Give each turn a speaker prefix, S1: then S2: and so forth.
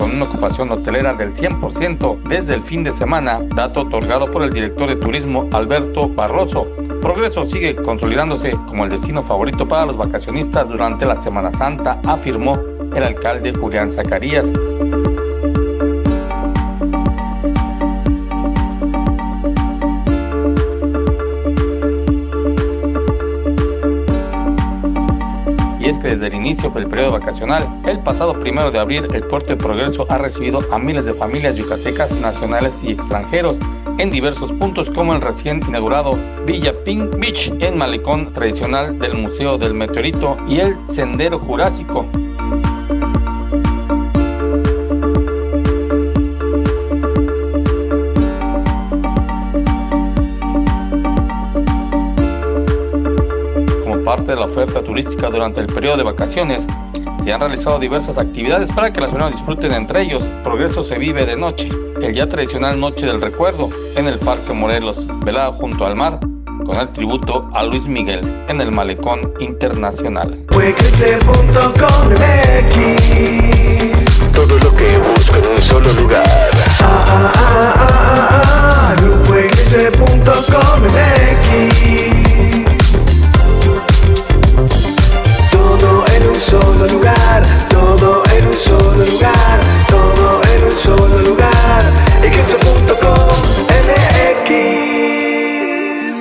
S1: con una ocupación hotelera del 100% desde el fin de semana, dato otorgado por el director de turismo Alberto Barroso. Progreso sigue consolidándose como el destino favorito para los vacacionistas durante la Semana Santa, afirmó el alcalde Julián Zacarías. Es que desde el inicio del periodo vacacional, el pasado primero de abril, el puerto de Progreso ha recibido a miles de familias yucatecas nacionales y extranjeros en diversos puntos como el recién inaugurado Villa Pink Beach en Malecón tradicional del Museo del Meteorito y el Sendero Jurásico. Parte de la oferta turística durante el periodo de vacaciones, se han realizado diversas actividades para que las personas disfruten entre ellos. Progreso se vive de noche, el ya tradicional Noche del Recuerdo en el Parque Morelos, velada junto al mar, con el tributo a Luis Miguel en el Malecón Internacional.